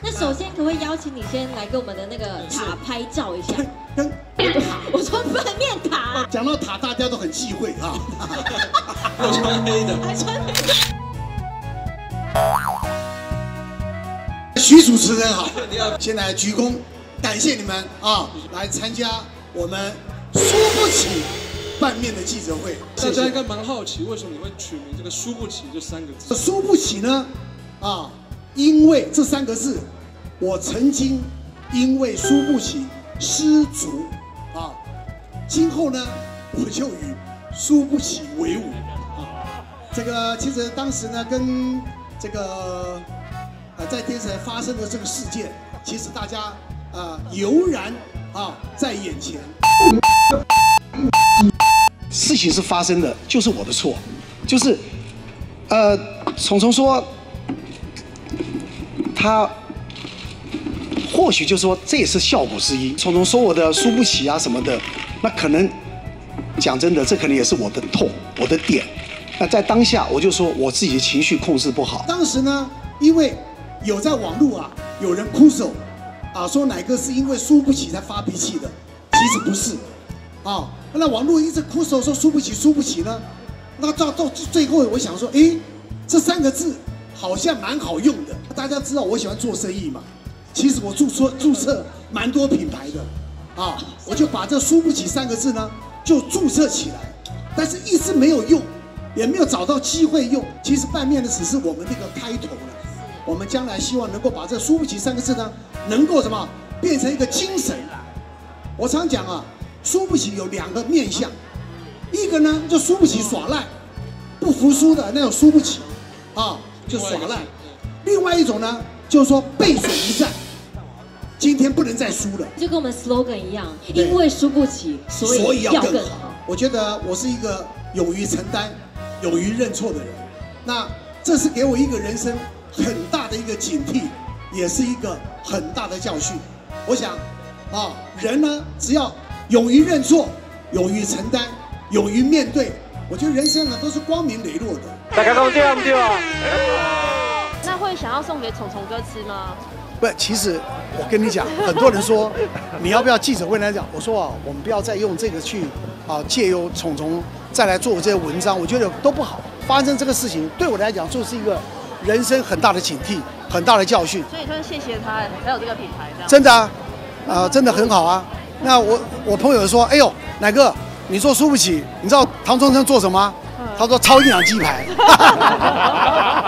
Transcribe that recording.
那首先可不可以邀请你先来跟我们的那个塔拍照一下？跟 我说粉面塔，讲到塔，大家都很忌讳啊。我穿黑的，还穿黑的。徐主持人好，先来鞠躬，感谢你们啊，来参加我们输不起拌面的记者会。大家应该蛮好奇，为什么你会取名这个“输不起”这三个字？输不起呢？啊，因为这三个字，我曾经因为输不起失足啊，今后呢，我就与输不起为伍啊。这个其实当时呢，跟这个呃在电视台发生的这个事件，其实大家啊油然啊在眼前。事情是发生的，就是我的错，就是呃，虫虫说。他或许就说这也是效果之一。聪聪说我的输不起啊什么的，那可能讲真的，这可能也是我的痛，我的点。那在当下，我就说我自己的情绪控制不好。当时呢，因为有在网络啊，有人哭手啊，说哪个是因为输不起才发脾气的，其实不是啊。那网络一直哭手说输不起，输不起呢，那到到最后，我想说，哎，这三个字。好像蛮好用的，大家知道我喜欢做生意嘛？其实我注册注册蛮多品牌的，啊，我就把这“输不起”三个字呢就注册起来，但是一直没有用，也没有找到机会用。其实拌面的只是我们这个开头了，我们将来希望能够把这“输不起”三个字呢，能够什么变成一个精神。我常讲啊，输不起有两个面相，一个呢就输不起耍赖，不服输的那种输不起，啊。就耍赖，另外一种呢，就是说背水一战，今天不能再输了，就跟我们 slogan 一样，因为输不起，所以要更好。我觉得我是一个勇于承担、勇于认错的人，那这是给我一个人生很大的一个警惕，也是一个很大的教训。我想，啊，人呢，只要勇于认错、勇于承担、勇于面对。我觉得人生呢都是光明磊落的。大家都这样对吧？那会想要送给虫虫哥吃吗？不，其实我跟你讲，很多人说你要不要记者会来讲？我说啊，我们不要再用这个去啊借由虫虫再来做这些文章，我觉得都不好。发生这个事情对我来讲就是一个人生很大的警惕，很大的教训。所以说谢谢他才有这个品牌这样。真的啊，啊，真的很好啊。那我我朋友说，哎呦，哪个？你说输不起？你知道唐宗生做什么？他说超营养鸡排。